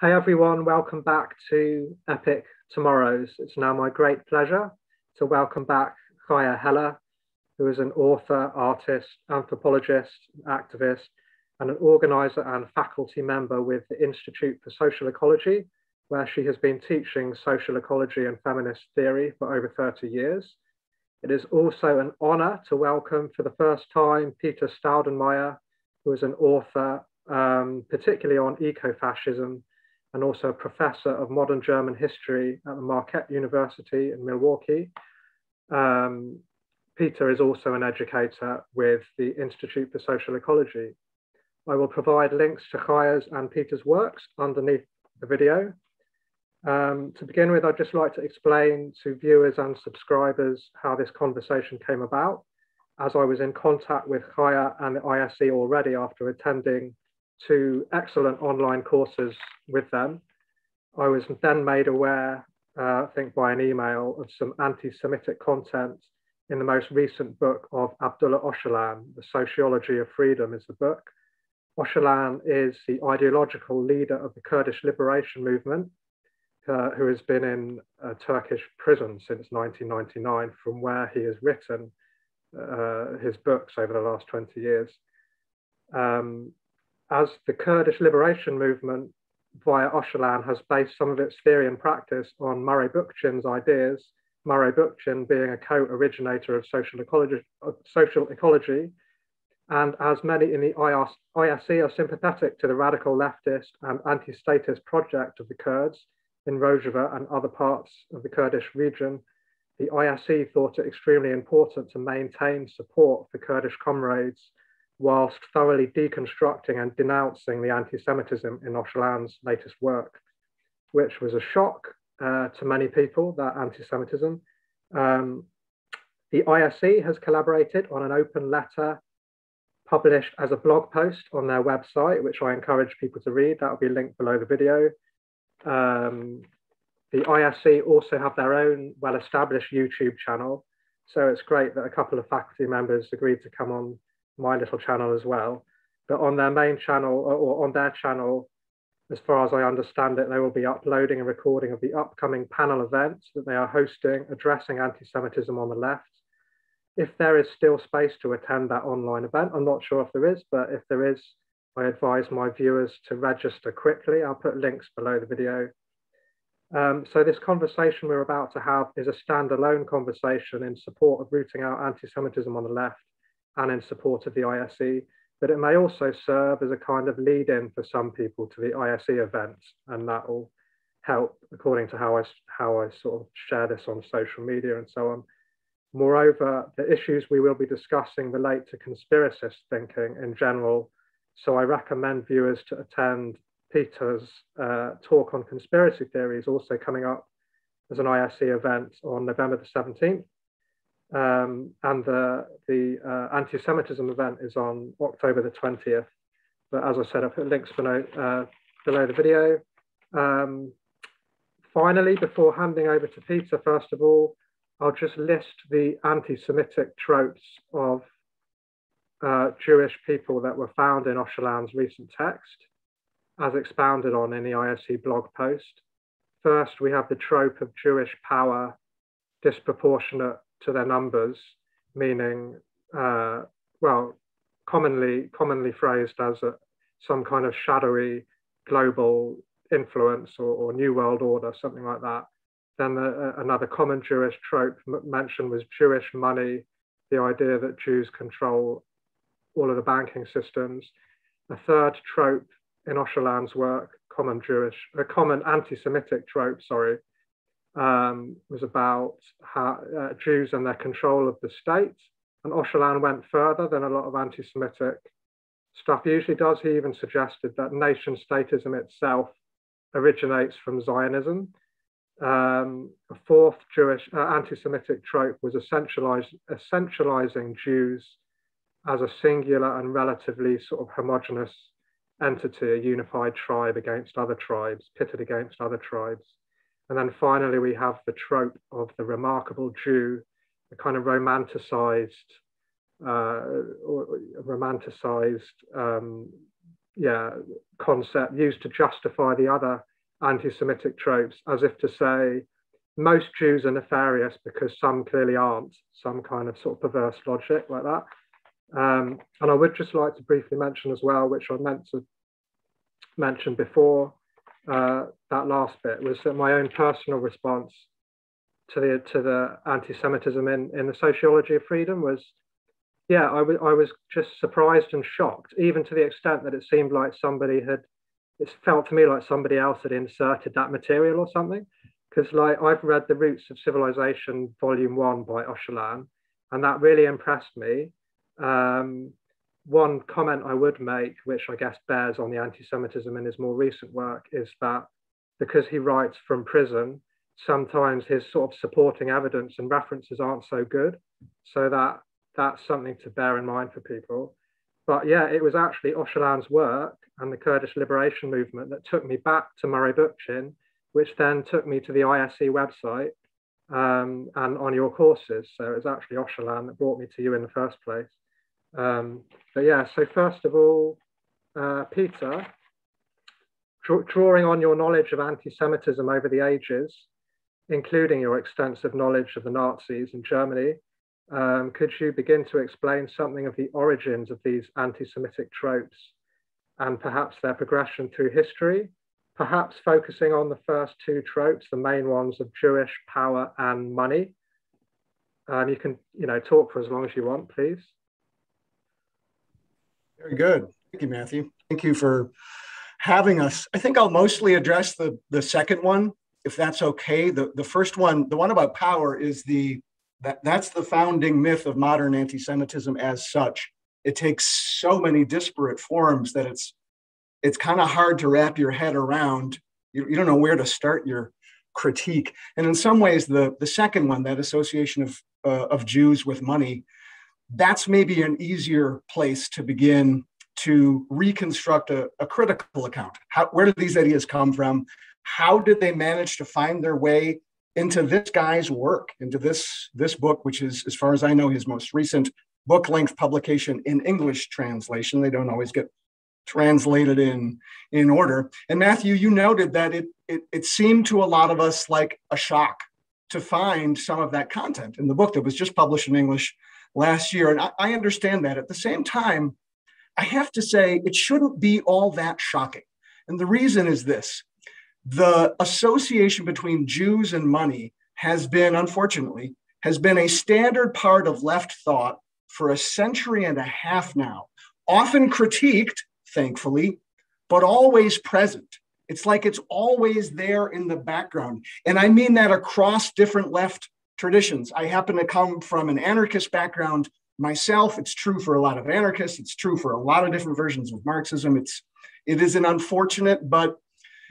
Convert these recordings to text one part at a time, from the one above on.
Hey everyone, welcome back to Epic Tomorrows. It's now my great pleasure to welcome back Chaia Heller, who is an author, artist, anthropologist, activist, and an organizer and faculty member with the Institute for Social Ecology, where she has been teaching social ecology and feminist theory for over 30 years. It is also an honor to welcome for the first time Peter Staudenmaier, who is an author, um, particularly on ecofascism and also a professor of modern German history at the Marquette University in Milwaukee. Um, Peter is also an educator with the Institute for Social Ecology. I will provide links to Chaia's and Peter's works underneath the video. Um, to begin with, I'd just like to explain to viewers and subscribers how this conversation came about, as I was in contact with Chaia and the ISE already after attending two excellent online courses with them. I was then made aware, uh, I think by an email, of some anti-Semitic content in the most recent book of Abdullah Öcalan, The Sociology of Freedom is the book. Öcalan is the ideological leader of the Kurdish liberation movement, uh, who has been in a Turkish prison since 1999, from where he has written uh, his books over the last 20 years. Um, as the Kurdish liberation movement via Öcalan has based some of its theory and practice on Murray Bookchin's ideas, Murray Bookchin being a co-originator of social ecology, of social ecology, and as many in the ISE are sympathetic to the radical leftist and anti-statist project of the Kurds in Rojava and other parts of the Kurdish region, the ISE thought it extremely important to maintain support for Kurdish comrades whilst thoroughly deconstructing and denouncing the anti-Semitism in Öcalan's latest work, which was a shock uh, to many people, that anti-Semitism. Um, the ISE has collaborated on an open letter published as a blog post on their website, which I encourage people to read. That will be linked below the video. Um, the ISE also have their own well-established YouTube channel. So it's great that a couple of faculty members agreed to come on my little channel as well. But on their main channel or on their channel, as far as I understand it, they will be uploading a recording of the upcoming panel events that they are hosting addressing anti-Semitism on the left. If there is still space to attend that online event, I'm not sure if there is, but if there is, I advise my viewers to register quickly. I'll put links below the video. Um, so this conversation we're about to have is a standalone conversation in support of rooting out anti-Semitism on the left and in support of the ISE, but it may also serve as a kind of lead-in for some people to the ISE events, and that will help according to how I, how I sort of share this on social media and so on. Moreover, the issues we will be discussing relate to conspiracist thinking in general, so I recommend viewers to attend Peter's uh, talk on conspiracy theories, also coming up as an ISE event on November the 17th. Um, and the, the uh, anti-Semitism event is on October the 20th. But as I said, I'll put links below, uh, below the video. Um, finally, before handing over to Peter, first of all, I'll just list the anti-Semitic tropes of uh, Jewish people that were found in Öcalan's recent text, as expounded on in the ISE blog post. First, we have the trope of Jewish power disproportionate to their numbers, meaning, uh, well, commonly commonly phrased as a, some kind of shadowy global influence or, or new world order, something like that. Then the, uh, another common Jewish trope mentioned was Jewish money, the idea that Jews control all of the banking systems. A third trope in Öcalan's work, common Jewish, a common anti-Semitic trope, sorry, um, was about how, uh, Jews and their control of the state. And Öcalan went further than a lot of anti-Semitic stuff usually does. He even suggested that nation statism itself originates from Zionism. Um, a fourth Jewish uh, anti-Semitic trope was essentializing Jews as a singular and relatively sort of homogenous entity, a unified tribe against other tribes, pitted against other tribes. And then finally, we have the trope of the remarkable Jew, the kind of romanticized, uh, romanticized, um, yeah, concept used to justify the other anti Semitic tropes, as if to say most Jews are nefarious because some clearly aren't, some kind of sort of perverse logic like that. Um, and I would just like to briefly mention as well, which I meant to mention before uh, that last bit, was that my own personal response to the to the anti-Semitism in, in the sociology of freedom was, yeah, I, w- I was just surprised and shocked, even to the extent that it seemed like somebody had, it felt to me like somebody else had inserted that material or something. Because like I've read The Roots of Civilization, Volume One by Öcalan, and that really impressed me. Um, one comment I would make, which I guess bears on the anti Semitism in his more recent work, is that because he writes from prison, sometimes his sort of supporting evidence and references aren't so good. So that that's something to bear in mind for people. But yeah, it was actually Öcalan's work and the Kurdish liberation movement that took me back to Murray Bookchin, which then took me to the ISE website um, and on your courses. So it was actually Öcalan that brought me to you in the first place. Um, but yeah, so first of all, uh, Peter, draw, drawing on your knowledge of anti-Semitism over the ages, including your extensive knowledge of the Nazis in Germany, um, could you begin to explain something of the origins of these anti-Semitic tropes and perhaps their progression through history, perhaps focusing on the first two tropes, the main ones of Jewish power and money? Um, you can, you know, talk for as long as you want, please. Very good. Thank you, Matthew. Thank you for having us. I think I'll mostly address the, the second one, if that's okay. The, the first one, the one about power, is the that, that's the founding myth of modern anti-Semitism as such. It takes so many disparate forms that it's it's kind of hard to wrap your head around. You, you don't know where to start your critique. And in some ways, the, the second one, that association of, uh, of Jews with money, that's maybe an easier place to begin to reconstruct a, a critical account. How, where did these ideas come from? How did they manage to find their way into this guy's work, into this, this book, which is, as far as I know, his most recent book length publication in English translation. They don't always get translated in, in order. And Matthew, you noted that it, it, it seemed to a lot of us like a shock to find some of that content in the book that was just published in English last year. And I, I understand that. At the same time, I have to say it shouldn't be all that shocking. And the reason is this the association between Jews and money has been, unfortunately, has been a standard part of left thought for a century and a half now, often critiqued, thankfully, but always present. It's like it's always there in the background. And I mean that across different left traditions. I happen to come from an anarchist background myself. It's true for a lot of anarchists. It's true for a lot of different versions of Marxism. It's it is an unfortunate but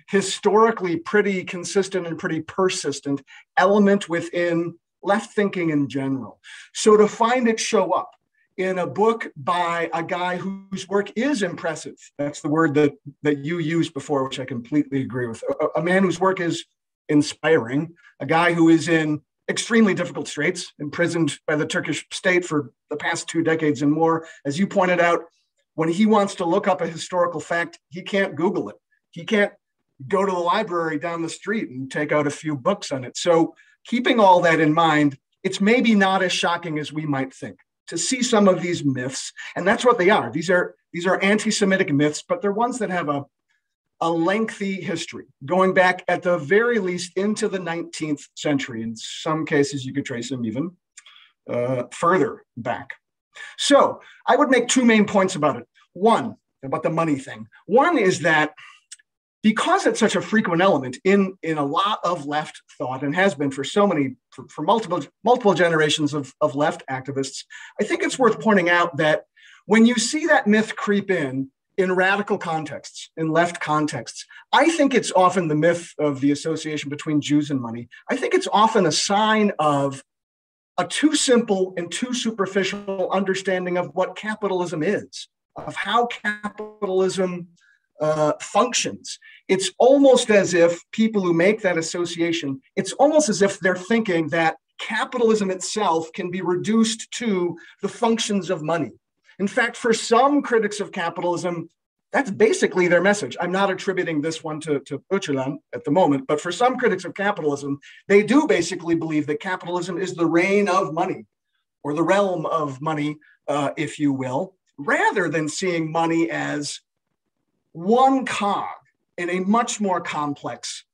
historically pretty consistent and pretty persistent element within left thinking in general. So to find it show up in a book by a guy whose work is impressive, that's the word that, that you used before, which I completely agree with, a, a man whose work is inspiring, a guy who is in extremely difficult straits, imprisoned by the Turkish state for the past two decades and more. As you pointed out, when he wants to look up a historical fact, he can't Google it. He can't go to the library down the street and take out a few books on it. So, keeping all that in mind, it's maybe not as shocking as we might think to see some of these myths, and that's what they are. These are these are anti-Semitic myths, but they're ones that have a a lengthy history, going back at the very least into the 19th century. In some cases, you could trace them even uh, further back. So I would make two main points about it. One, about the money thing. One is that because it's such a frequent element in, in a lot of left thought and has been for so many, for, for multiple, multiple generations of, of left activists, I think it's worth pointing out that when you see that myth creep in, in radical contexts, in left contexts, I think it's often the myth of the association between Jews and money. I think it's often a sign of a too simple and too superficial understanding of what capitalism is, of how capitalism uh, functions. It's almost as if people who make that association, it's almost as if they're thinking that capitalism itself can be reduced to the functions of money in fact, for some critics of capitalism, That's basically their message. I'm not attributing this one to, to Öcalan at the moment, but for some critics of capitalism, they do basically believe that capitalism is the reign of money or the realm of money, uh, if you will, rather than seeing money as one cog in a much more complex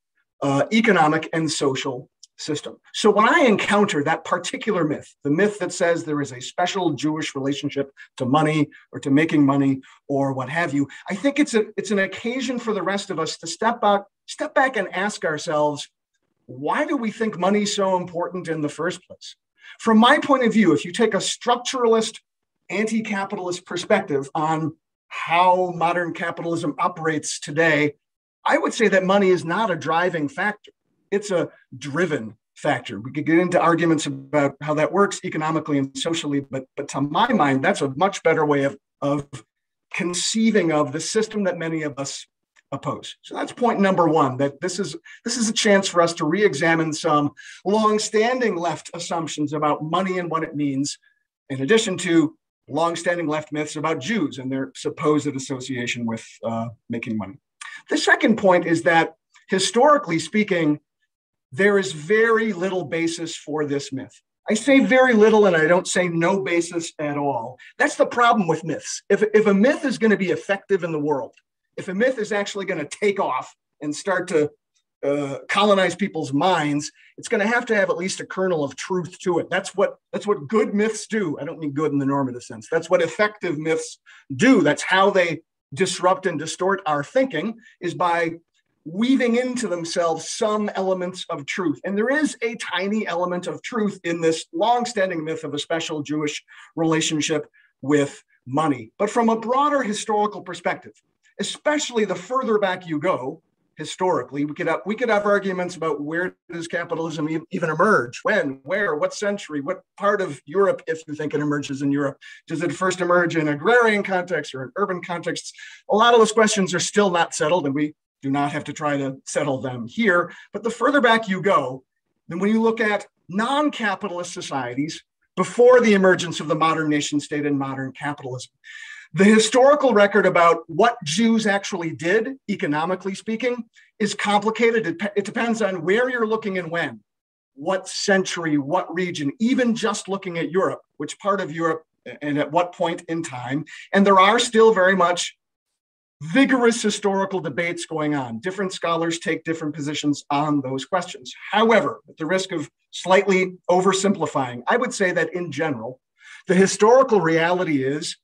uh, economic and social system. So when I encounter that particular myth, the myth that says there is a special Jewish relationship to money or to making money or what have you, I think it's a it's an occasion for the rest of us to step back, step back and ask ourselves, why do we think money is so important in the first place? From my point of view, if you take a structuralist, anti-capitalist perspective on how modern capitalism operates today, I would say that money is not a driving factor it's a driven factor. We could get into arguments about how that works economically and socially, but but to my mind, that's a much better way of, of conceiving of the system that many of us oppose. So that's point number one, that this is this is a chance for us to re-examine some long-standing left assumptions about money and what it means, in addition to long-standing left myths about Jews and their supposed association with uh, making money. The second point is that historically speaking, there is very little basis for this myth. I say very little and I don't say no basis at all. That's the problem with myths. If, if a myth is going to be effective in the world, if a myth is actually going to take off and start to uh, colonize people's minds, it's going to have to have at least a kernel of truth to it. That's what that's what good myths do. I don't mean good in the normative sense. That's what effective myths do. That's how they disrupt and distort our thinking is by weaving into themselves some elements of truth. And there is a tiny element of truth in this long-standing myth of a special Jewish relationship with money. But from a broader historical perspective, especially the further back you go, historically we could have we could have arguments about where does capitalism even emerge when where what century what part of europe if you think it emerges in europe does it first emerge in agrarian context or in urban contexts a lot of those questions are still not settled and we do not have to try to settle them here. But the further back you go, then when you look at non capitalist societies before the emergence of the modern nation state and modern capitalism, the historical record about what Jews actually did, economically speaking, is complicated. It, it, depends on where you're looking and when, what century, what region, even just looking at Europe, which part of Europe and at what point in time. And there are still very much vigorous historical debates going on. Different scholars take different positions on those questions. However, at the risk of slightly oversimplifying, I would say that in general, the historical reality is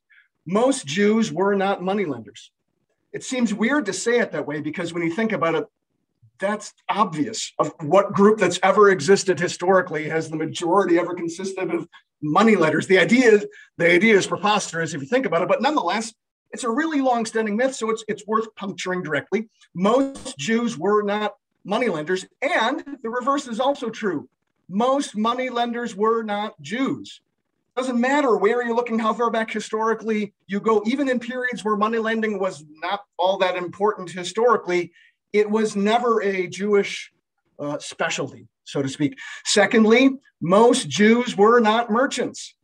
most Jews were not moneylenders. It seems weird to say it that way because when you think about it, that's obvious of what group that's ever existed historically has the majority ever consisted of moneylenders. The idea, the idea is preposterous if you think about it, but nonetheless, it's a really long-standing myth, so it's it's worth puncturing directly. Most Jews were not moneylenders, and the reverse is also true. Most moneylenders were not Jews. Doesn't matter where you're looking, how far back historically you go, even in periods where money lending was not all that important historically, it was never a Jewish uh, specialty, so to speak. Secondly, most Jews were not merchants,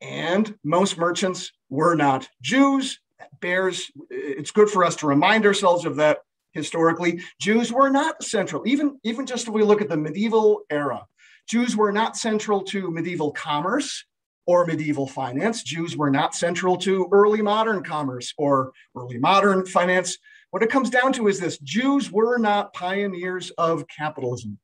and most merchants were not Jews bears, it's good for us to remind ourselves of that historically. Jews were not central, even, even just if we look at the medieval era, Jews were not central to medieval commerce or medieval finance. Jews were not central to early modern commerce or early modern finance. What it comes down to is this Jews were not pioneers of capitalism.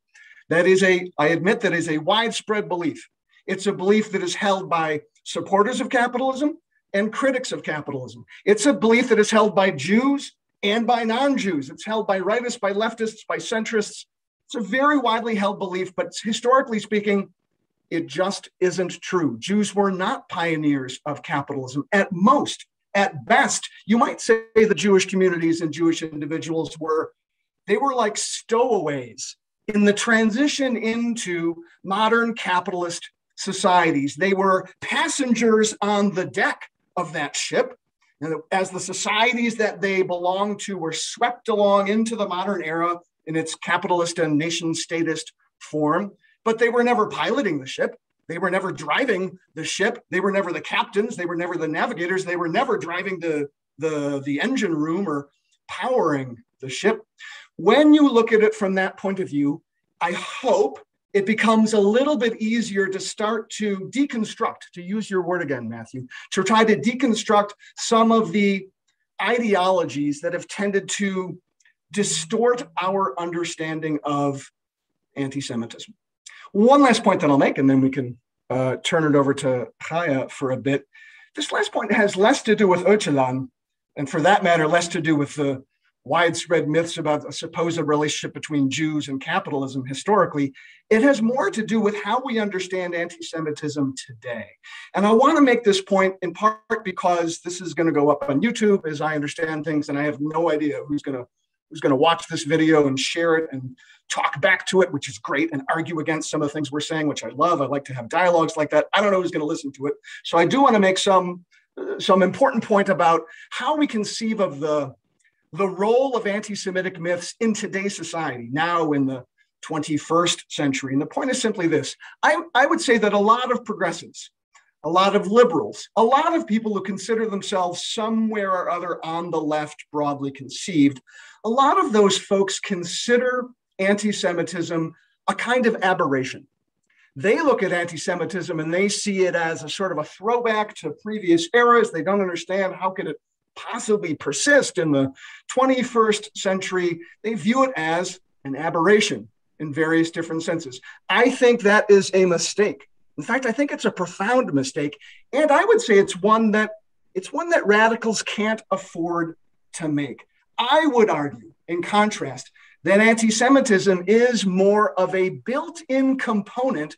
That is a, I admit, that is a widespread belief. It's a belief that is held by supporters of capitalism and critics of capitalism. It's a belief that is held by Jews and by non Jews. It's held by rightists, by leftists, by centrists. It's a very widely held belief, but historically speaking, it just isn't true. Jews were not pioneers of capitalism. At most, at best, you might say the Jewish communities and Jewish individuals were, they were like stowaways in the transition into modern capitalist societies. They were passengers on the deck of that ship. And as the societies that they belonged to were swept along into the modern era in its capitalist and nation statist form, but they were never piloting the ship. They were never driving the ship. They were never the captains. They were never the navigators. They were never driving the, the, the engine room or powering the ship. When you look at it from that point of view, I hope it becomes a little bit easier to start to deconstruct, to use your word again, Matthew, to try to deconstruct some of the ideologies that have tended to distort our understanding of anti Semitism. One last point that I'll make, and then we can uh, turn it over to Chaia for a bit. This last point has less to do with Öcalan, and for that matter, less to do with the widespread myths about a supposed relationship between Jews and capitalism historically. It has more to do with how we understand anti Semitism today. And I want to make this point in part because this is going to go up on YouTube as I understand things, and I have no idea who's going to. Who's going to watch this video and share it and talk back to it, which is great, and argue against some of the things we're saying, which I love. I like to have dialogues like that. I don't know who's going to listen to it. So I do want to make some uh, some important point about how we conceive of the the role of anti-Semitic myths in today's society, now in the 21st century. And the point is simply this I, I would say that a lot of progressives, a lot of liberals, a lot of people who consider themselves somewhere or other on the left, broadly conceived, a lot of those folks consider anti Semitism a kind of aberration. They look at anti Semitism and they see it as a sort of a throwback to previous eras. They don't understand how could it possibly persist in the 21st century, they view it as an aberration in various different senses. I think that is a mistake. In fact, I think it's a profound mistake, and I would say it's one that it's one that radicals can't afford to make. I would argue, in contrast, that anti-Semitism is more of a built-in component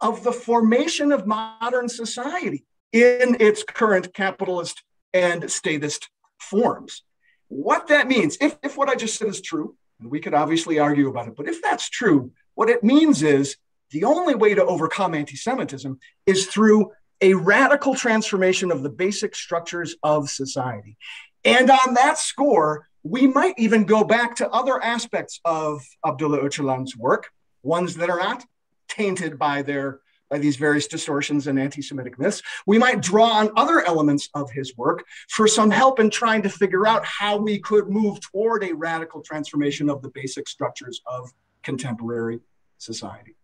of the formation of modern society in its current capitalist and statist forms. What that means, if, if what I just said is true, and we could obviously argue about it, but if that's true, what it means is the only way to overcome anti Semitism is through a radical transformation of the basic structures of society. And on that score, we might even go back to other aspects of Abdullah Öcalan's work, ones that are not tainted by their by these various distortions and anti Semitic myths. We might draw on other elements of his work for some help in trying to figure out how we could move toward a radical transformation of the basic structures of contemporary society.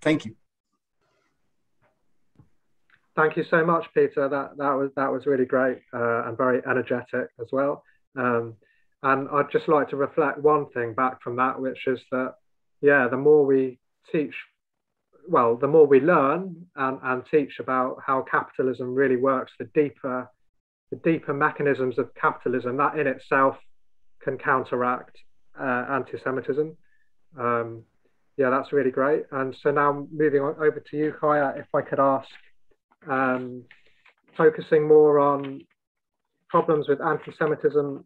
Thank you. Thank you so much, Peter. That that was that was really great uh, and very energetic as well. Um, and I'd just like to reflect one thing back from that, which is that yeah, the more we teach well, the more we learn and, and teach about how capitalism really works, the deeper the deeper mechanisms of capitalism that in itself can counteract uh, anti-Semitism. Um, yeah, that's really great. And so now moving on over to you, Chaia, if I could ask, um, focusing more on problems with anti-Semitism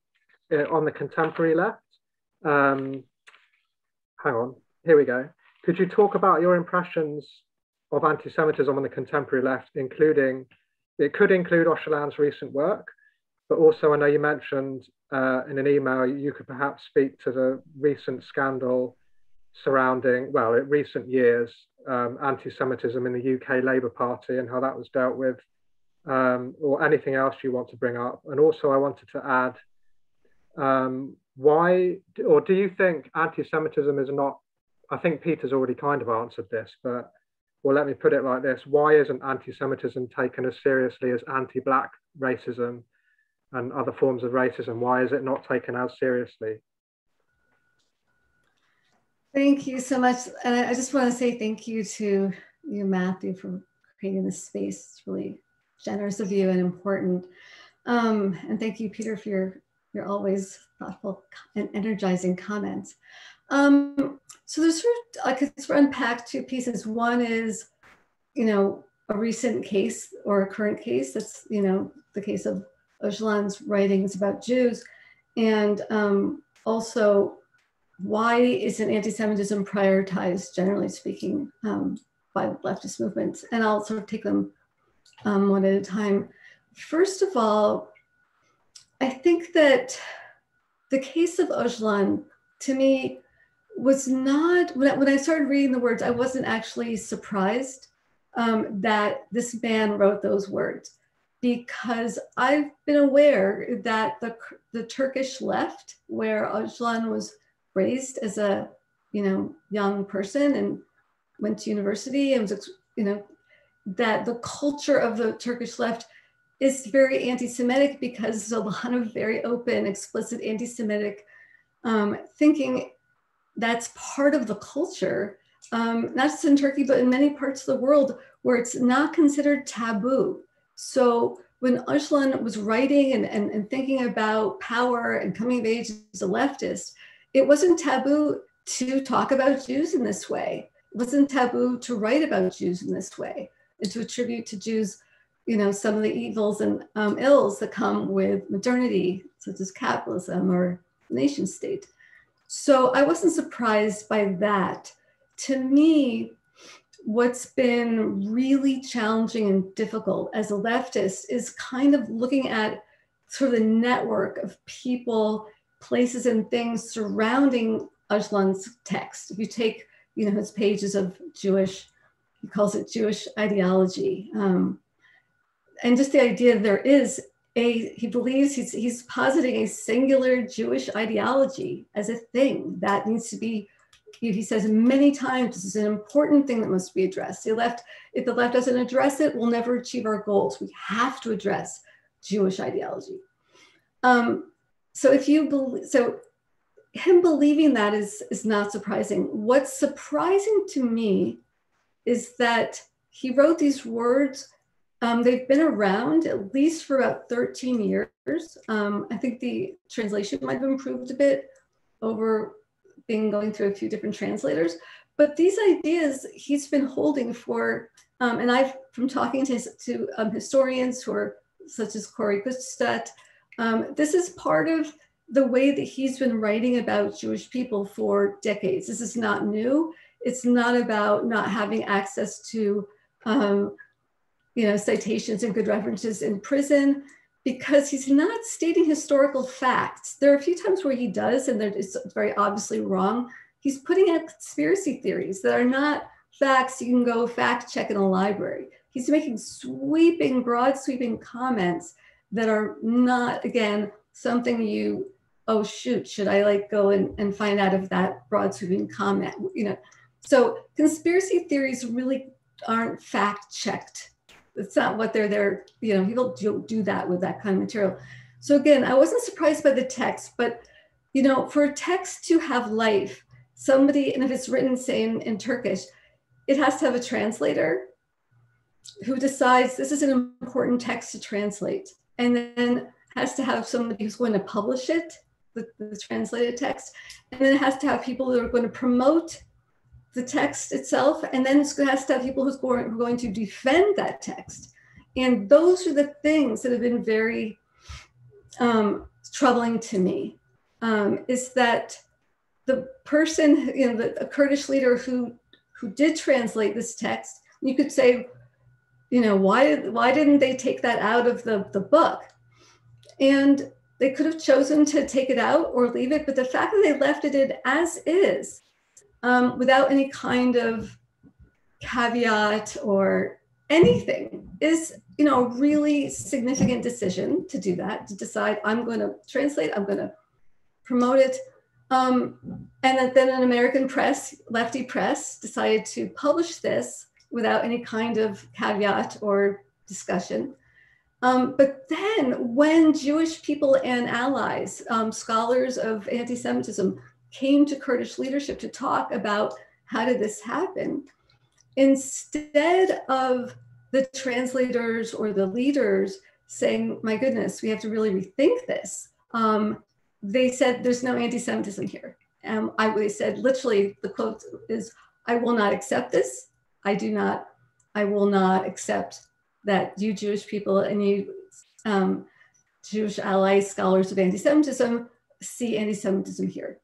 uh, on the contemporary left. Um, hang on, here we go. Could you talk about your impressions of anti-Semitism on the contemporary left, including, it could include Öcalan's recent work, but also I know you mentioned uh, in an email, you could perhaps speak to the recent scandal surrounding, well, in recent years, um, anti-Semitism in the UK Labour Party and how that was dealt with, um, or anything else you want to bring up. And also I wanted to add, um, why, or do you think anti-Semitism is not I think Peter's already kind of answered this, but well, let me put it like this: Why isn't anti-Semitism taken as seriously as anti-black racism and other forms of racism? Why is it not taken as seriously? Thank you so much, and I just want to say thank you to you, Matthew, for creating this space. It's really generous of you and important. Um, and thank you, Peter, for your your always thoughtful and energizing comments. Um, so there's sort of, I could sort of unpack two pieces. One is, you know, a recent case or a current case. That's, you know, the case of Öcalan's writings about Jews. And um, also, why isn't anti-Semitism prioritized, generally speaking, um, by leftist movements? And I'll sort of take them um, one at a time. First of all, I think that the case of Öcalan, to me, was not when I, when I started reading the words, I wasn't actually surprised um, that this man wrote those words. Because I've been aware that the, the Turkish left, where Öcalan was raised as a you know young person and went to university and was you know that the culture of the Turkish left is very anti-Semitic because there's a lot of very open, explicit anti-Semitic um, thinking that's part of the culture, um, not just in Turkey, but in many parts of the world where it's not considered taboo. So when Öcalan was writing and, and, and thinking about power and coming of age as a leftist, it wasn't taboo to talk about Jews in this way. It wasn't taboo to write about Jews in this way and to attribute to Jews, you know, some of the evils and um, ills that come with modernity, such as capitalism or nation state. So I wasn't surprised by that. To me, what's been really challenging and difficult as a leftist is kind of looking at sort of the network of people, places, and things surrounding Öcalan's text. If you take, you know, his pages of Jewish, he calls it Jewish ideology. Um, and just the idea there is a, he believes he's, he's positing a singular Jewish ideology as a thing that needs to be, he says many times, this is an important thing that must be addressed. The left, if the left doesn't address it, we'll never achieve our goals. We have to address Jewish ideology. Um, so if you believe, so him believing that is, is not surprising. What's surprising to me is that he wrote these words um, they've been around at least for about 13 years. Um, I think the translation might have improved a bit over being going through a few different translators. But these ideas he's been holding for, um, and I've from talking to, to um, historians who are such as Corry Guttstadt, um, this is part of the way that he's been writing about Jewish people for decades. This is not new. It's not about not having access to um, you know, citations and good references in prison because he's not stating historical facts. There are a few times where he does, and it's very obviously wrong. He's putting out conspiracy theories that are not facts you can go fact check in a library. He's making sweeping, broad sweeping comments that are not, again, something you, oh shoot, should I like go and, and find out if that broad sweeping comment, you know. So conspiracy theories really aren't fact checked it's not what they're there, you know, people don't do that with that kind of material. So again, I wasn't surprised by the text, but you know, for a text to have life, somebody, and if it's written, say in, in Turkish, it has to have a translator who decides this is an important text to translate, and then has to have somebody who's going to publish it, the, the translated text, and then it has to have people that are going to promote the text itself, and then it has to have people who's going, who are going to defend that text. And those are the things that have been very um, troubling to me. Um, is that the person, you know, the, Kurdish leader who who did translate this text, you could say, you know, why why didn't they take that out of the, the book? And they could have chosen to take it out or leave it, but the fact that they left it in as is um, without any kind of caveat or anything is you know a really significant decision to do that to decide i'm going to translate i'm going to promote it. Um, and then an american press lefty press decided to publish this without any kind of caveat or discussion. Um, but then when jewish people and allies um, scholars of anti-semitism came to Kurdish leadership to talk about how did this happen, instead of the translators or the leaders saying, my goodness, we have to really rethink this, um, they said, there's no anti Semitism here. Um, I, they said, literally, the quote is, I will not accept this. I do not, I will not accept that you Jewish people and you um, Jewish allies, scholars of anti Semitism, see anti Semitism here.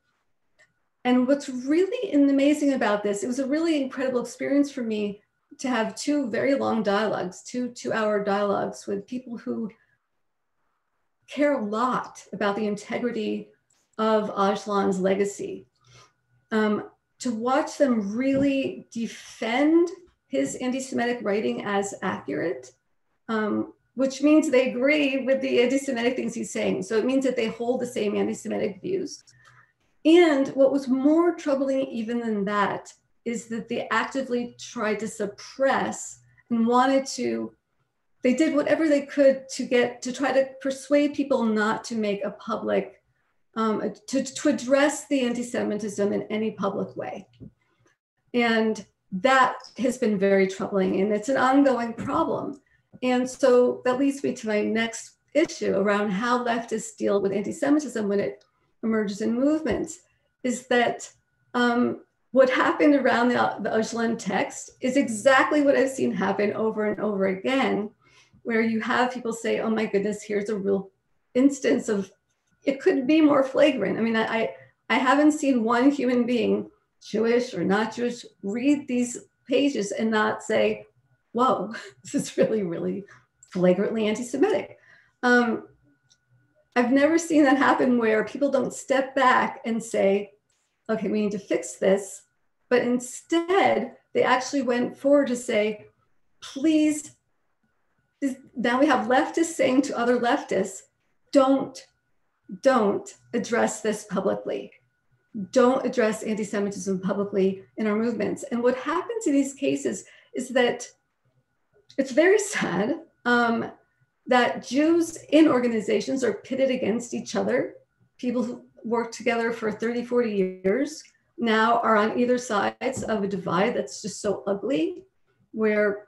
And what's really amazing about this, it was a really incredible experience for me to have two very long dialogues, two two hour dialogues with people who care a lot about the integrity of Öcalan's legacy. Um, to watch them really defend his anti-Semitic writing as accurate um, which means they agree with the anti Semitic things he's saying. So it means that they hold the same anti Semitic views. And what was more troubling even than that is that they actively tried to suppress and wanted to, they did whatever they could to get, to try to persuade people not to make a public, um, to, to address the anti Semitism in any public way. And that has been very troubling and it's an ongoing problem. And so that leads me to my next issue around how leftists deal with anti Semitism when it emerges in movements is that um, what happened around the, the text is exactly what I've seen happen over and over again, where you have people say, oh my goodness, here's a real instance of, it could be more flagrant. I mean, I, I haven't seen one human being, Jewish or not Jewish, read these pages and not say, whoa, this is really, really flagrantly anti-Semitic. Um, I've never seen that happen where people don't step back and say, okay, we need to fix this. But instead, they actually went forward to say, please, now we have leftists saying to other leftists, don't, don't address this publicly. Don't address anti Semitism publicly in our movements. And what happens in these cases is that it's very sad. Um, that Jews in organizations are pitted against each other. People who worked together for 30, 40 years now are on either sides of a divide that's just so ugly, where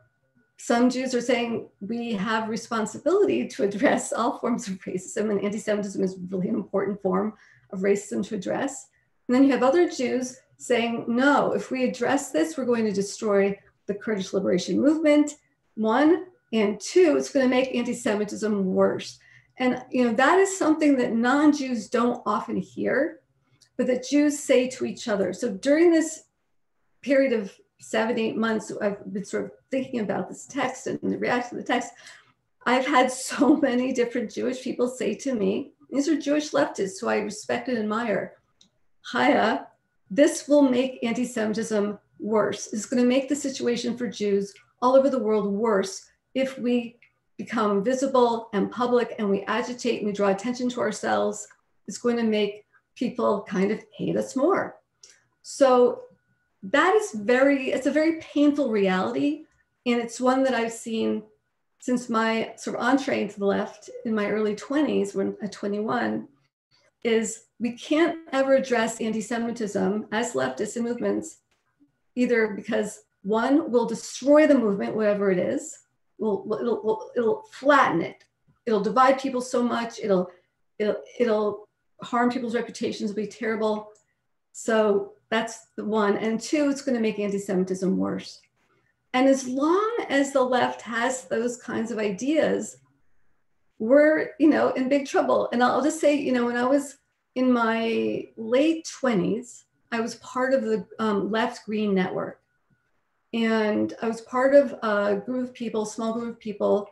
some Jews are saying we have responsibility to address all forms of racism, and anti Semitism is really an important form of racism to address. And then you have other Jews saying, no, if we address this, we're going to destroy the Kurdish liberation movement. One, and two, it's going to make anti-Semitism worse. And you know that is something that non-Jews don't often hear, but that Jews say to each other. So during this period of seven, eight months, I've been sort of thinking about this text and the reaction to the text. I've had so many different Jewish people say to me, these are Jewish leftists who I respect and admire. Chaia, this will make anti Semitism worse. It's going to make the situation for Jews all over the world worse if we become visible and public and we agitate and we draw attention to ourselves, it's going to make people kind of hate us more. So that is very, it's a very painful reality. And it's one that I've seen since my sort of entree into the left in my early 20s, when at 21, is we can't ever address anti-Semitism as leftists movements, either because one will destroy the movement, whatever it is, will it'll, it'll flatten it. It'll divide people so much. It'll it'll it'll harm people's reputations. It'll be terrible. So that's the one. And two, it's going to make anti-Semitism worse. And as long as the left has those kinds of ideas, we're you know in big trouble. And I'll just say, you know, when I was in my late 20s, I was part of the um, Left Green Network. And I was part of a group of people, small group of people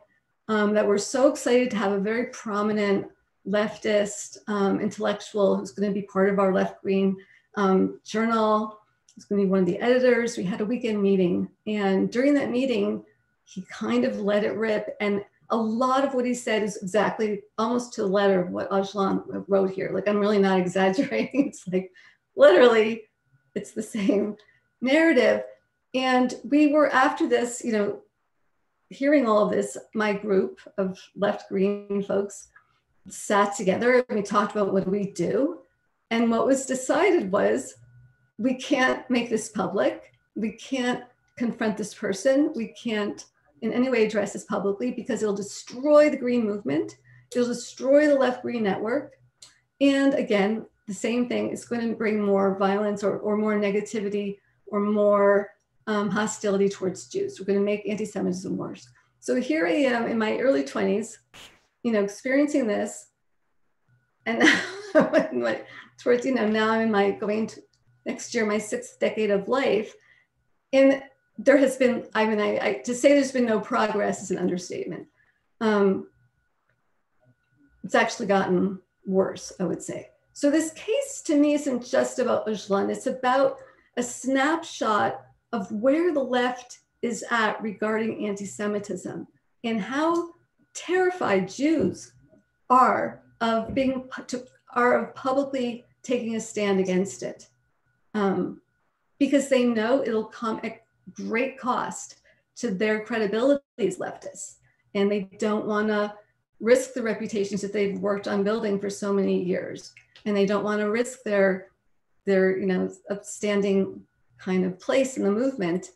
um, that were so excited to have a very prominent leftist um, intellectual who's going to be part of our left green um, journal. He's going to be one of the editors. We had a weekend meeting. And during that meeting, he kind of let it rip. And a lot of what he said is exactly almost to the letter of what Öcalan wrote here. Like, I'm really not exaggerating. It's like literally, it's the same narrative. And we were after this, you know, hearing all of this, my group of left green folks sat together and we talked about what we do. And what was decided was we can't make this public. We can't confront this person. We can't in any way address this publicly because it'll destroy the green movement. It'll destroy the left green network. And again, the same thing, is going to bring more violence or, or more negativity or more um, hostility towards Jews. We're going to make anti-Semitism worse. So here I am in my early 20s, you know, experiencing this. And towards, you know, now I'm in my going to next year, my sixth decade of life. And there has been, I mean, I, I to say there's been no progress is an understatement. Um, it's actually gotten worse, I would say. So this case to me isn't just about Öcalan, it's about a snapshot of where the left is at regarding anti Semitism and how terrified Jews are of being are of publicly taking a stand against it, um, because they know it'll come at great cost to their credibility as leftists, and they don't want to risk the reputations that they've worked on building for so many years, and they don't want to risk their their you know upstanding kind of place in the movement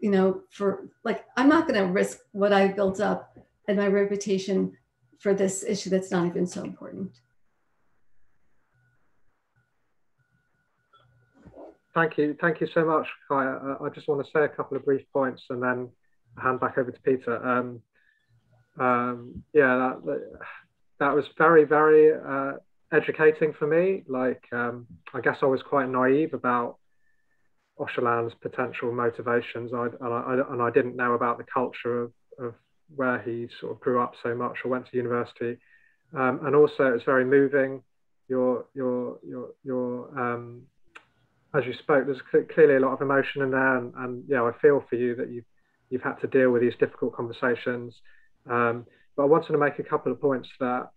you know for like i'm not going to risk what i built up and my reputation for this issue that's not even so important thank you thank you so much Chaia. i just want to say a couple of brief points and then hand back over to peter um, um, yeah that, that was very very uh, educating for me. Like, um, I guess I was quite naive about Öcalan's potential motivations, I, and, I, and I didn't know about the culture of, of where he sort of grew up so much or went to university. Um, and also, it's very moving. Your, your, your, your, um, as you spoke, there's clearly a lot of emotion in there, and, and yeah, I feel for you that you've you've had to deal with these difficult conversations. Um, but I wanted to make a couple of points that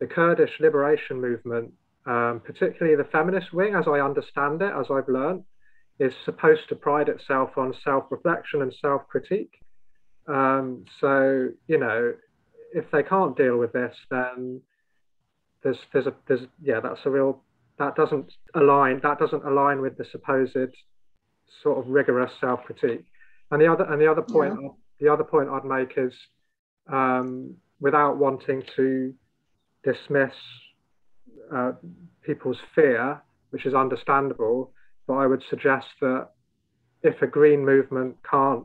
the Kurdish liberation movement, um, particularly the feminist wing, as I understand it, as I've learned, is supposed to pride itself on self reflection and self critique. Um, so, you know, if they can't deal with this, then there's, there's a, there's, yeah, that's a real, that doesn't align, that doesn't align with the supposed sort of rigorous self critique. And the other, and the other point, yeah. the other point I'd make is, um, without wanting to dismiss uh, people's fear, which is understandable. But I would suggest that if a green movement can't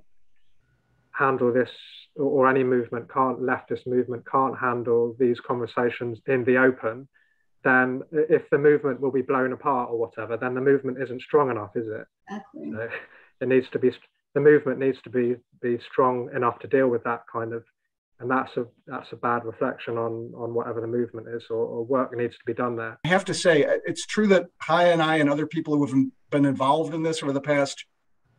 handle this, or, any movement can't, leftist movement can't handle these conversations in the open, then if the movement will be blown apart or whatever, then the movement isn't strong enough, is it? Exactly. So it needs to be the movement needs to be be strong enough to deal with that kind of and that's a that's a bad reflection on on whatever the movement is or, or, work needs to be done there. I have to say, uh, it's true that Chaia and I and other people who have been involved in this over the past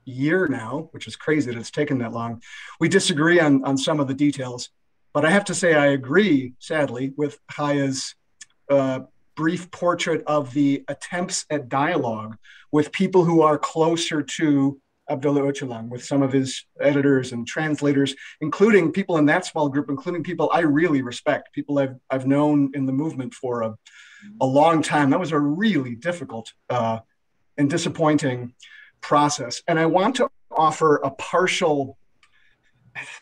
year now, which is crazy that it's taken that long, we disagree on on some of the details. But I have to say, I agree, sadly, with Chaia's uh, brief portrait of the attempts at dialogue with people who are closer to Abdullah Öcalan with some of his editors and translators, including people in that small group, including people I really respect, people I've, I've known in the movement for a, a long time. That was a really difficult uh, and disappointing process. And I want to offer a partial,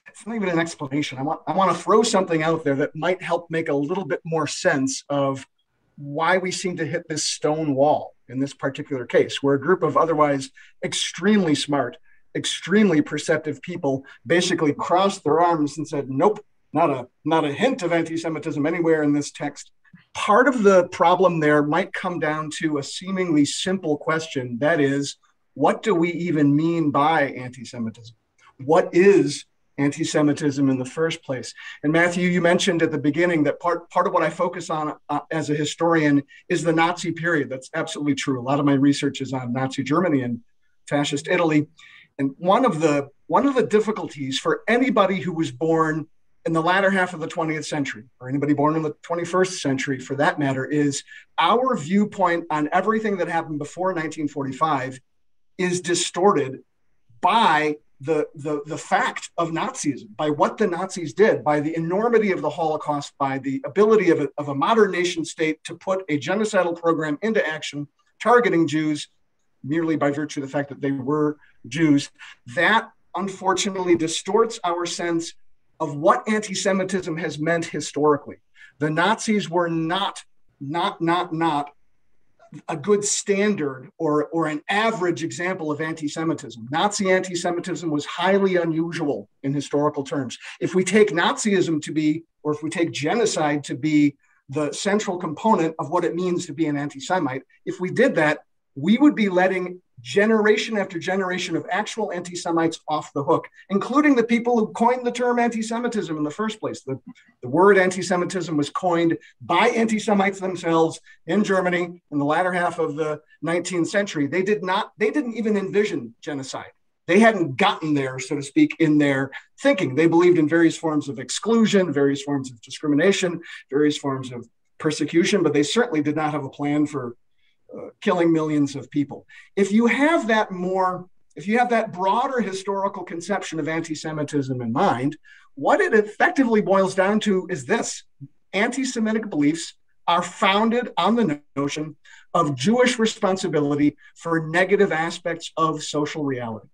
it's not even an explanation. I want, I want to throw something out there that might help make a little bit more sense of why we seem to hit this stone wall in this particular case, where a group of otherwise extremely smart, extremely perceptive people basically crossed their arms and said, nope, not a not a hint of anti-Semitism anywhere in this text. Part of the problem there might come down to a seemingly simple question. That is, what do we even mean by anti-Semitism? What is anti-Semitism in the first place. And Matthew, you mentioned at the beginning that part part of what I focus on uh, as a historian is the Nazi period. That's absolutely true. A lot of my research is on Nazi Germany and fascist Italy. And one of the one of the difficulties for anybody who was born in the latter half of the 20th century, or anybody born in the 21st century for that matter, is our viewpoint on everything that happened before 1945 is distorted by the, the, the fact of Nazism, by what the Nazis did, by the enormity of the Holocaust, by the ability of a, of a modern nation state to put a genocidal program into action targeting Jews merely by virtue of the fact that they were Jews, that unfortunately distorts our sense of what anti Semitism has meant historically. The Nazis were not, not, not, not a good standard or, or an average example of anti Semitism. Nazi anti Semitism was highly unusual in historical terms. If we take Nazism to be, or if we take genocide to be the central component of what it means to be an anti Semite, if we did that, we would be letting generation after generation of actual anti Semites off the hook, including the people who coined the term anti Semitism in the first place. The, the word anti Semitism was coined by anti Semites themselves in Germany in the latter half of the 19th century. They did not, they didn't even envision genocide. They hadn't gotten there, so to speak, in their thinking. They believed in various forms of exclusion, various forms of discrimination, various forms of persecution, but they certainly did not have a plan for killing millions of people. If you have that more, if you have that broader historical conception of anti Semitism in mind, what it effectively boils down to is this anti Semitic beliefs are founded on the notion of Jewish responsibility for negative aspects of social reality.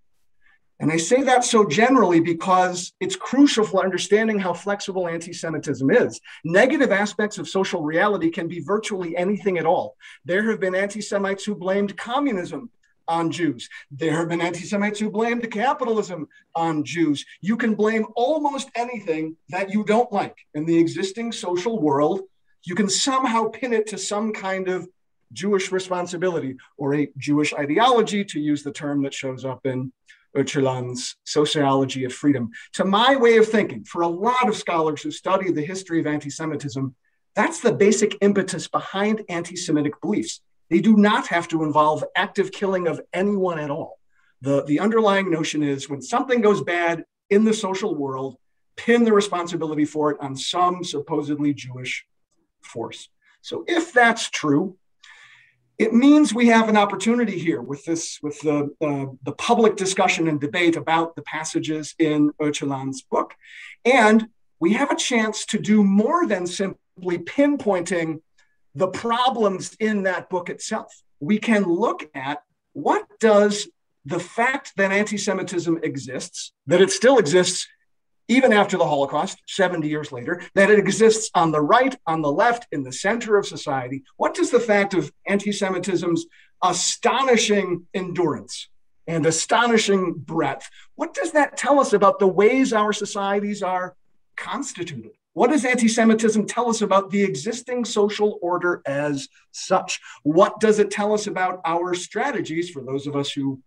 And I say that so generally because it's crucial for understanding how flexible anti Semitism is. Negative aspects of social reality can be virtually anything at all. There have been anti Semites who blamed communism on Jews. There have been anti Semites who blamed capitalism on Jews. You can blame almost anything that you don't like in the existing social world. You can somehow pin it to some kind of Jewish responsibility or a Jewish ideology, to use the term that shows up in Öcalan's Sociology of Freedom. To my way of thinking, for a lot of scholars who study the history of anti Semitism, that's the basic impetus behind anti Semitic beliefs. They do not have to involve active killing of anyone at all. The, the underlying notion is when something goes bad in the social world, pin the responsibility for it on some supposedly Jewish force. So if that's true, it means we have an opportunity here with this, with the, uh, the public discussion and debate about the passages in Öcalan's book. And we have a chance to do more than simply pinpointing the problems in that book itself. We can look at what does the fact that anti-Semitism exists, that it still exists even after the Holocaust, 70 years later, that it exists on the right, on the left, in the center of society. What does the fact of anti Semitism's astonishing endurance and astonishing breadth, what does that tell us about the ways our societies are constituted? What does anti Semitism tell us about the existing social order as such? What does it tell us about our strategies for those of us who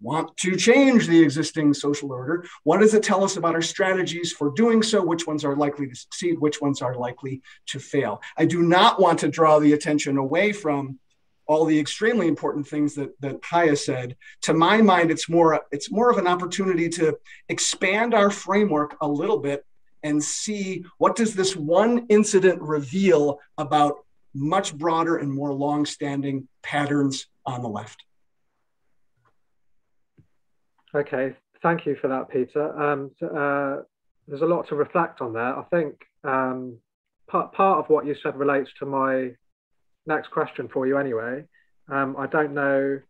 want to change the existing social order. What does it tell us about our strategies for doing so? Which ones are likely to succeed? Which ones are likely to fail? I do not want to draw the attention away from all the extremely important things that, that Chaia said. To my mind, it's more, it's more of an opportunity to expand our framework a little bit and see what does this one incident reveal about much broader and more long-standing patterns on the left. Okay, thank you for that, Peter. Um, uh, there's a lot to reflect on there. I think um, part, part of what you said relates to my next question for you anyway. Um, I don't know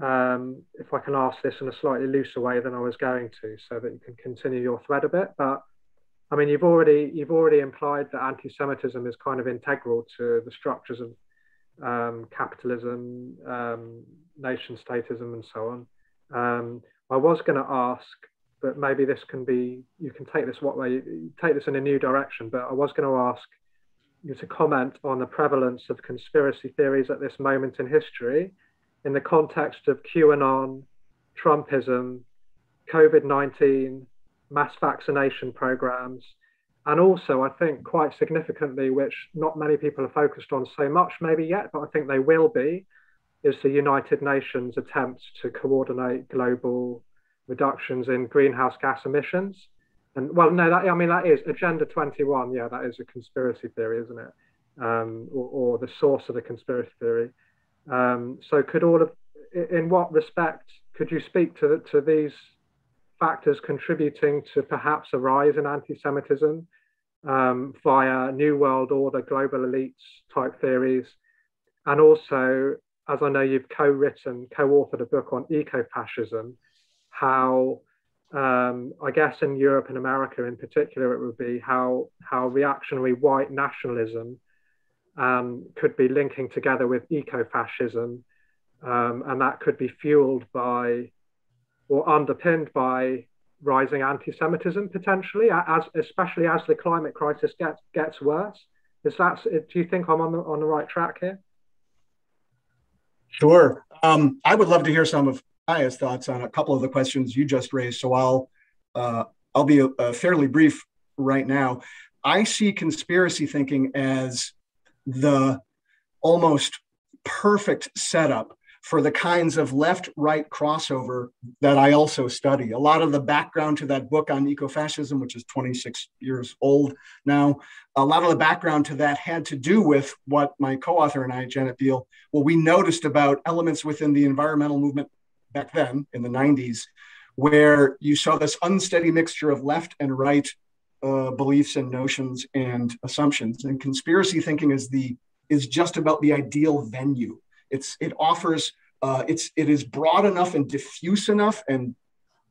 um, if I can ask this in a slightly looser way than I was going to, so that you can continue your thread a bit. But I mean, you've already you've already implied that anti-Semitism is kind of integral to the structures of um, capitalism, um, nation statism, and so on. Um, I was going to ask, but maybe this can be, you can take this what way, take this in a new direction, but I was going to ask you to comment on the prevalence of conspiracy theories at this moment in history in the context of QAnon, Trumpism, COVID 19, mass vaccination programs, and also, I think, quite significantly, which not many people are focused on so much maybe yet, but I think they will be, is the United Nations attempts to coordinate global reductions in greenhouse gas emissions. And well, no, that I mean that is Agenda 21. Yeah, that is a conspiracy theory, isn't it? Um, or, or, the source of the conspiracy theory. Um, so, could all of, in what respect, could you speak to to these factors contributing to perhaps a rise in anti-Semitism um, via New World Order, global elites type theories, and also as I know you've co-written, co-authored a book on eco-fascism, how um, I guess in Europe and America in particular, it would be how how reactionary white nationalism um, could be linking together with eco-fascism, um, and that could be fueled by or underpinned by rising anti-Semitism potentially, as especially as the climate crisis gets gets worse. Is that do you think I'm on the on the right track here? Sure. Um, I would love to hear some of Chaia's thoughts on a couple of the questions you just raised. So I'll uh, I'll be uh, fairly brief right now. I see conspiracy thinking as the almost perfect setup for the kinds of left right crossover that I also study. A lot of the background to that book on ecofascism, which is 26 years old now, a lot of the background to that had to do with what my co author and I, Janet Biehl, well, we noticed about elements within the environmental movement back then in the 90s, where you saw this unsteady mixture of left and right uh, beliefs and notions and assumptions. And conspiracy thinking is the is just about the ideal venue it's it offers uh, it's it is broad enough and diffuse enough and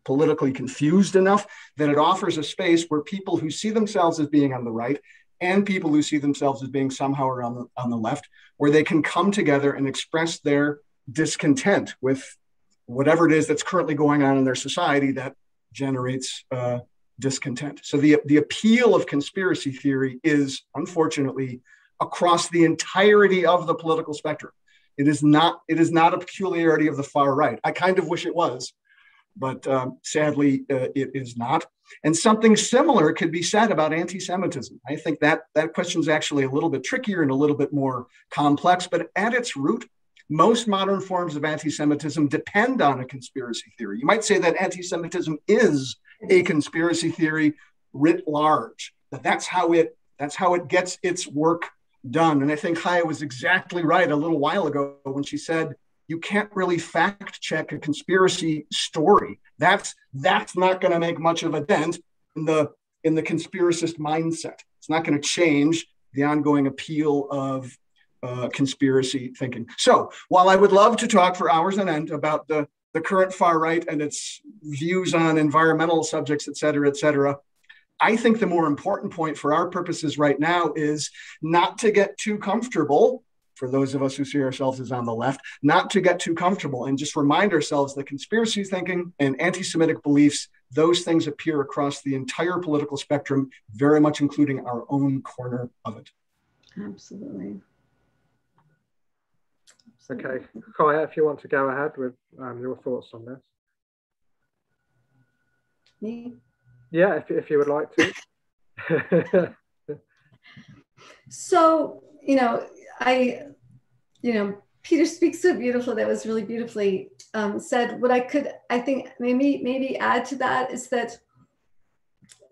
politically confused enough that it offers a space where people who see themselves as being on the right and people who see themselves as being somehow on the, on the left, where they can come together and express their discontent with whatever it is that's currently going on in their society that generates uh, discontent. So the, the appeal of conspiracy theory is unfortunately across the entirety of the political spectrum. It is not. It is not a peculiarity of the far right. I kind of wish it was, but um, sadly, uh, it is not. And something similar could be said about anti-Semitism. I think that that question is actually a little bit trickier and a little bit more complex. But at its root, most modern forms of anti-Semitism depend on a conspiracy theory. You might say that anti-Semitism is a conspiracy theory writ large. That that's how it that's how it gets its work done. And I think Chaia was exactly right a little while ago when she said, you can't really fact check a conspiracy story. That's that's not going to make much of a dent in the in the conspiracist mindset. It's not going to change the ongoing appeal of uh, conspiracy thinking. So while I would love to talk for hours on end about the the current far right and its views on environmental subjects, et cetera, et cetera, I think the more important point for our purposes right now is not to get too comfortable for those of us who see ourselves as on the left, not to get too comfortable and just remind ourselves that conspiracy thinking and anti Semitic beliefs, those things appear across the entire political spectrum, very much including our own corner of it. Absolutely. Okay, Chaia, if you want to go ahead with um, your thoughts on this. Me? Yeah, if, if you would like to. so, you know, I, you know, Peter speaks so beautifully. That was really beautifully um, said. What I could, I think, maybe maybe add to that is that,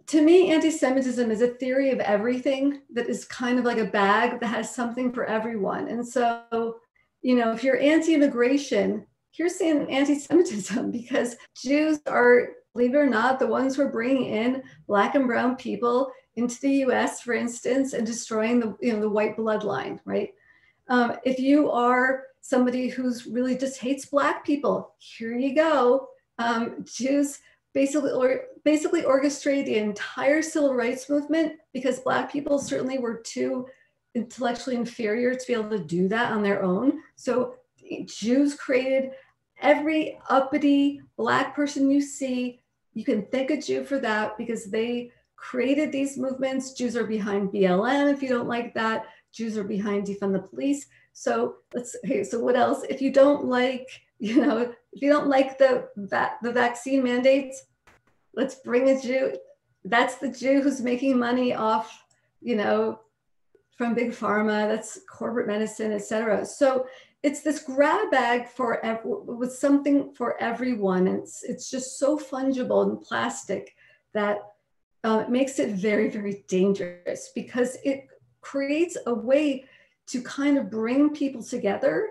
to me, anti-Semitism is a theory of everything that is kind of like a bag that has something for everyone. And so, you know, if you're anti-immigration, here's an anti-Semitism because Jews are believe it or not, the ones who are bringing in black and brown people into the U.S., for instance, and destroying the you know the white bloodline, right? Um, if you are somebody who's really just hates black people, here you go. Um, Jews basically or basically orchestrated the entire civil rights movement because black people certainly were too intellectually inferior to be able to do that on their own. So Jews created every uppity black person you see, you can thank a Jew for that because they created these movements. Jews are behind BLM if you don't like that. Jews are behind defund the police. So let's okay, so what else? If you don't like, you know, if you don't like the the vaccine mandates, let's bring a Jew. That's the Jew who's making money off, you know, from big pharma. That's corporate medicine, et cetera. So it's this grab bag for ev- with something for everyone. It's it's just so fungible and plastic that uh, it makes it very very dangerous because it creates a way to kind of bring people together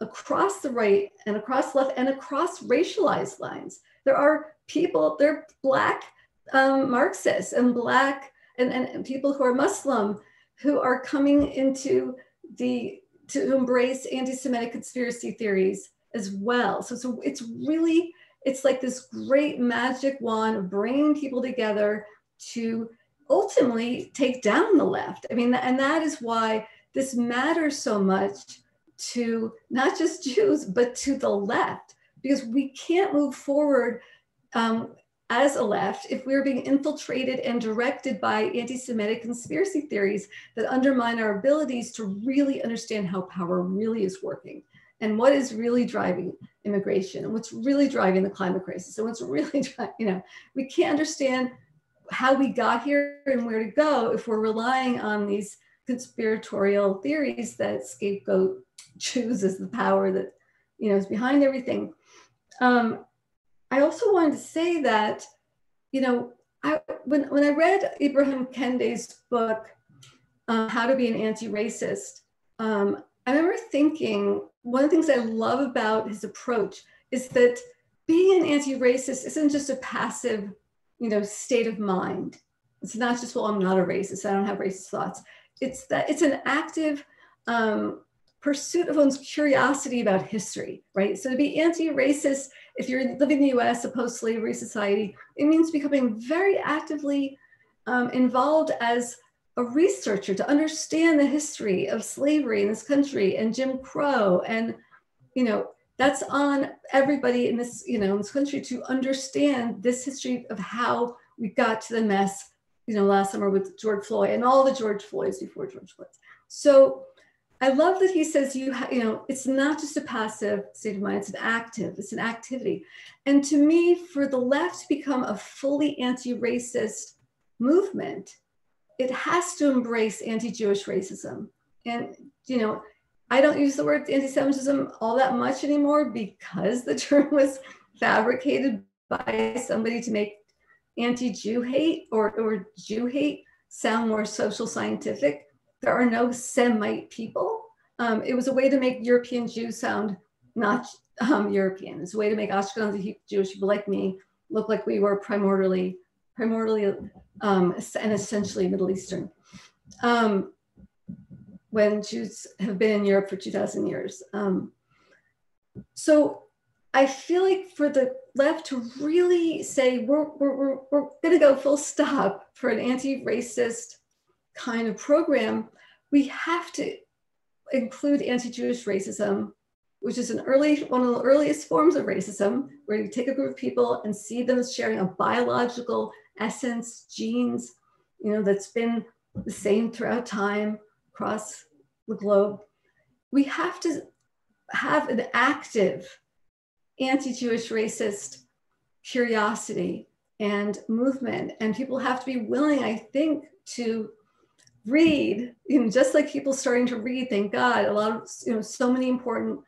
across the right and across left and across racialized lines. There are people, they're black um, Marxists and black and, and, and people who are Muslim who are coming into the to embrace anti-Semitic conspiracy theories as well. So, so it's really, it's like this great magic wand of bringing people together to ultimately take down the left. I mean, and that is why this matters so much to not just Jews, but to the left, because we can't move forward um, as a left if we're being infiltrated and directed by anti Semitic conspiracy theories that undermine our abilities to really understand how power really is working and what is really driving immigration and what's really driving the climate crisis and what's really, you know, we can't understand how we got here and where to go if we're relying on these conspiratorial theories that scapegoat chooses the power that you know, is behind everything. Um, I also wanted to say that, you know, I, when, when I read Ibrahim Kendi's book, uh, How to Be an Anti-Racist, um, I remember thinking one of the things I love about his approach is that being an anti-racist isn't just a passive, you know, state of mind. It's not just, well, I'm not a racist. I don't have racist thoughts. It's that it's an active um, pursuit of one's curiosity about history, right? So to be anti-racist, if you're living in the US, a post-slavery society, it means becoming very actively um, involved as a researcher to understand the history of slavery in this country and Jim Crow. And, you know, that's on everybody in this, you know, in this country to understand this history of how we got to the mess, you know, last summer with George Floyd and all the George Floyds before George Floyd. So I love that he says you you know it's not just a passive state of mind; it's an active, it's an activity. And to me, for the left to become a fully anti-racist movement, it has to embrace anti-Jewish racism. And you know, I don't use the word anti-Semitism all that much anymore because the term was fabricated by somebody to make anti-Jew hate or, or Jew hate sound more social scientific there are no Semite people. Um, it was a way to make European Jews sound not um, European. It's a way to make Ashkenazi Jewish people like me look like we were primordially, primordially um, and essentially Middle Eastern. Um, when Jews have been in Europe for 2,000 years. Um, so I feel like for the left to really say we're, we're, we're, we're going to go full stop for an anti-racist kind of program, we have to include anti-Jewish racism, which is an early one of the earliest forms of racism, where you take a group of people and see them as sharing a biological essence, genes, you know, that's been the same throughout time across the globe. We have to have an active anti-Jewish racist curiosity and movement. And people have to be willing, I think, to read, you know, just like people starting to read, thank God, a lot of, you know, so many important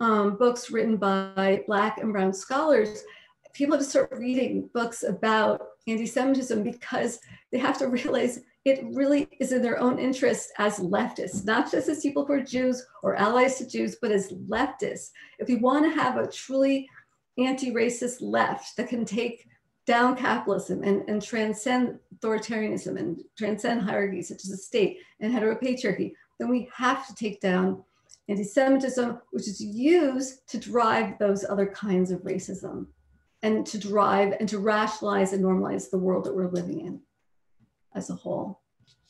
um, books written by Black and Brown scholars, people have to start reading books about anti-Semitism because they have to realize it really is in their own interest as leftists, not just as people who are Jews or allies to Jews, but as leftists. If we want to have a truly anti-racist left that can take down capitalism and, and transcend authoritarianism and transcend hierarchies such as the state and heteropatriarchy, then we have to take down anti-Semitism, which is used to drive those other kinds of racism and to drive and to rationalize and normalize the world that we're living in as a whole.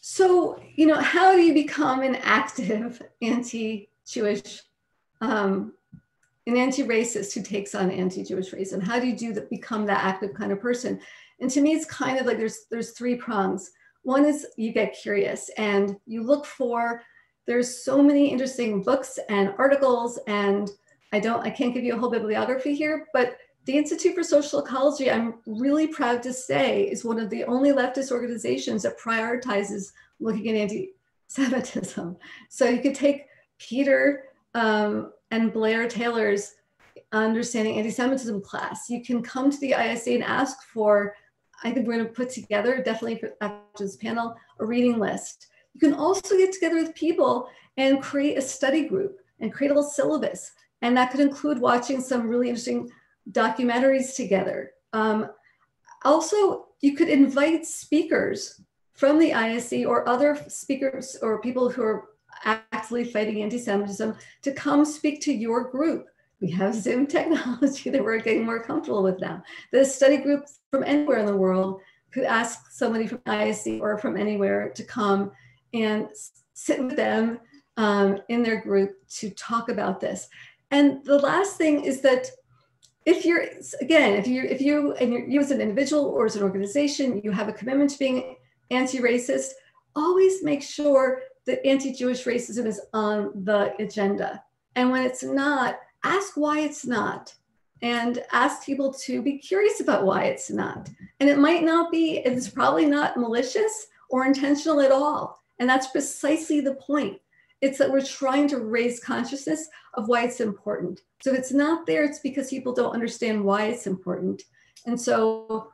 So, you know, how do you become an active anti-Jewish um, an anti-racist who takes on anti-Jewish and how do you do that? Become that active kind of person. And to me, it's kind of like there's there's three prongs. One is you get curious and you look for. There's so many interesting books and articles, and I don't I can't give you a whole bibliography here, but the Institute for Social Ecology, I'm really proud to say, is one of the only leftist organizations that prioritizes looking at anti-Semitism. So you could take Peter um, and Blair Taylor's Understanding Anti-Semitism class. You can come to the ISE and ask for, I think we're gonna put together, definitely after this panel, a reading list. You can also get together with people and create a study group and create a little syllabus. And that could include watching some really interesting documentaries together. Um, also, you could invite speakers from the ISE or other speakers or people who are actively fighting anti-Semitism to come speak to your group. We have Zoom technology that we're getting more comfortable with now. The study group from anywhere in the world could ask somebody from ISE or from anywhere to come and sit with them um, in their group to talk about this. And the last thing is that if you're again, if you if you and you as an individual or as an organization, you have a commitment to being anti-racist, always make sure that anti-Jewish racism is on the agenda. And when it's not, ask why it's not and ask people to be curious about why it's not. And it might not be, it's probably not malicious or intentional at all. And that's precisely the point. it's that we're trying to raise consciousness of why it's important. So if it's not there, it's because people don't understand why it's important. And so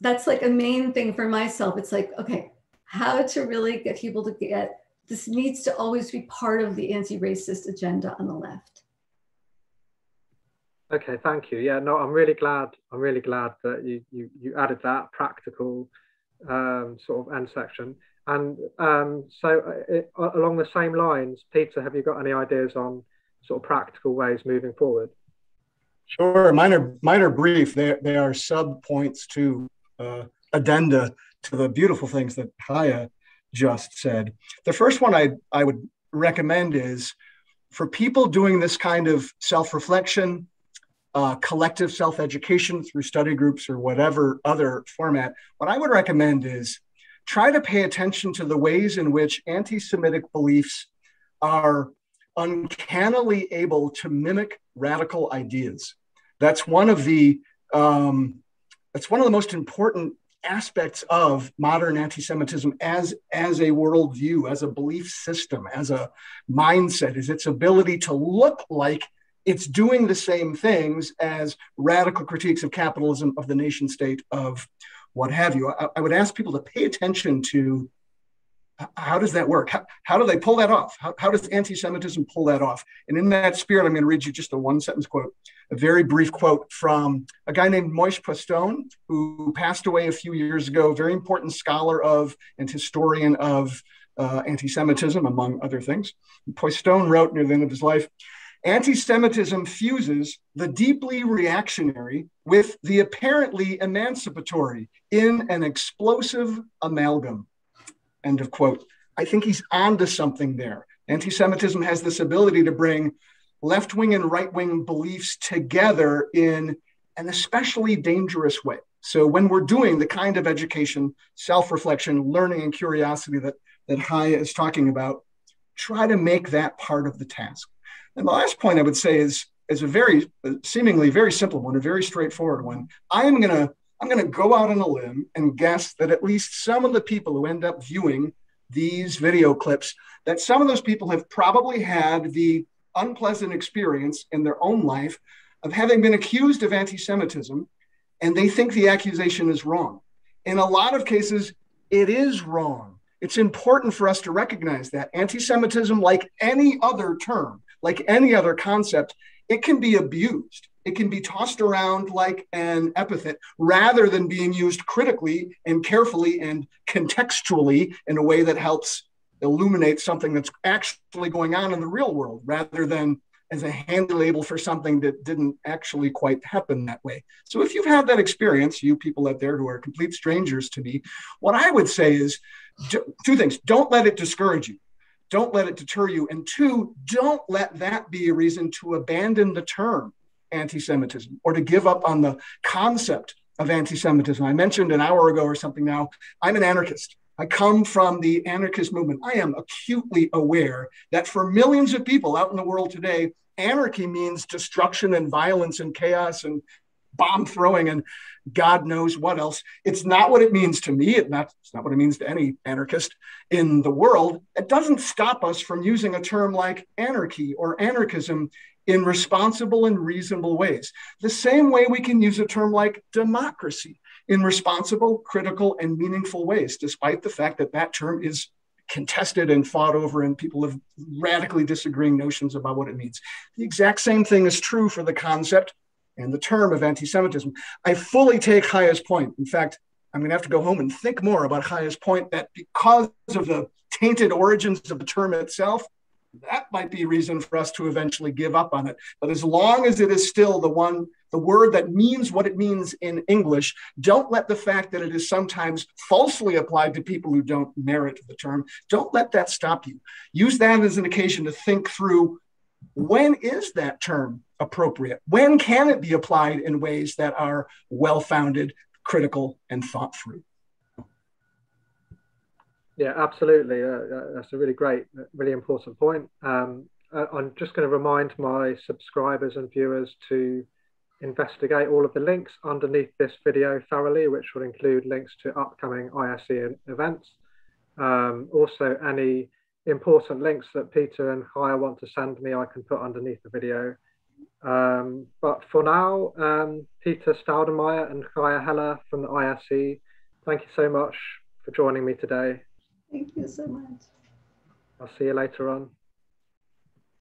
that's like a main thing for myself. It's like, okay, how to really get people to get this needs to always be part of the anti-racist agenda on the left. Okay, thank you. Yeah, no, I'm really glad. I'm really glad that you you, you added that practical um, sort of end section. And um, so, uh, it, along the same lines, Peter, have you got any ideas on sort of practical ways moving forward? Sure. Mine are, mine are brief. They, they are sub points to uh, addenda to the beautiful things that Chaia just said. The first one I, I would recommend is for people doing this kind of self reflection, uh, collective self education through study groups or whatever other format, what I would recommend is try to pay attention to the ways in which anti Semitic beliefs are uncannily able to mimic radical ideas. That's one of the um, that's one of the most important aspects of modern anti-Semitism as as a worldview, as a belief system, as a mindset, is its ability to look like it's doing the same things as radical critiques of capitalism, of the nation state, of what have you. I, I would ask people to pay attention to how does that work? How, how do they pull that off? How, how does anti Semitism pull that off? And in that spirit, I'm going to read you just a one sentence quote, a very brief quote from a guy named Moishe Postone, who passed away a few years ago, very important scholar of and historian of uh, anti Semitism, among other things. Postone wrote near the end of his life Anti Semitism fuses the deeply reactionary with the apparently emancipatory in an explosive amalgam. End of quote. I think he's onto something there. Anti Semitism has this ability to bring left wing and right wing beliefs together in an especially dangerous way. So, when we're doing the kind of education, self reflection, learning, and curiosity that, that Chaia is talking about, try to make that part of the task. And the last point I would say is, is a very uh, seemingly very simple one, a very straightforward one. I am going to I'm going to go out on a limb and guess that at least some of the people who end up viewing these video clips, that some of those people have probably had the unpleasant experience in their own life of having been accused of anti Semitism, and they think the accusation is wrong. In a lot of cases, it is wrong. It's important for us to recognize that anti Semitism, like any other term, like any other concept, it can be abused. It can be tossed around like an epithet rather than being used critically and carefully and contextually in a way that helps illuminate something that's actually going on in the real world rather than as a handy label for something that didn't actually quite happen that way. So if you've had that experience, you people out there who are complete strangers to me, what I would say is two things. Don't let it discourage you. Don't let it deter you. And two, don't let that be a reason to abandon the term anti Semitism or to give up on the concept of anti Semitism. I mentioned an hour ago or something now, I'm an anarchist. I come from the anarchist movement. I am acutely aware that for millions of people out in the world today, anarchy means destruction and violence and chaos and bomb throwing and God knows what else. It's not what it means to me. It not, it's not what it means to any anarchist in the world. It doesn't stop us from using a term like anarchy or anarchism in responsible and reasonable ways. The same way we can use a term like democracy in responsible, critical, and meaningful ways, despite the fact that that term is contested and fought over, and people have radically disagreeing notions about what it means. The exact same thing is true for the concept and the term of anti Semitism. I fully take Chaia's point. In fact, I'm going to have to go home and think more about Chaia's point that because of the tainted origins of the term itself, that might be reason for us to eventually give up on it. But as long as it is still the one, the word that means what it means in English, don't let the fact that it is sometimes falsely applied to people who don't merit the term, don't let that stop you. Use that as an occasion to think through when is that term appropriate? When can it be applied in ways that are well founded, critical, and thought through? Yeah, absolutely. Uh, that's a really great, really important point. Um, I'm just going to remind my subscribers and viewers to investigate all of the links underneath this video thoroughly, which will include links to upcoming ISE events. Um, also, any important links that Peter and Chaia want to send me, I can put underneath the video. Um, but for now, um, Peter Staudenmaier and Chaya Heller from the ISE, thank you so much for joining me today. Thank you so much. I'll see you later on.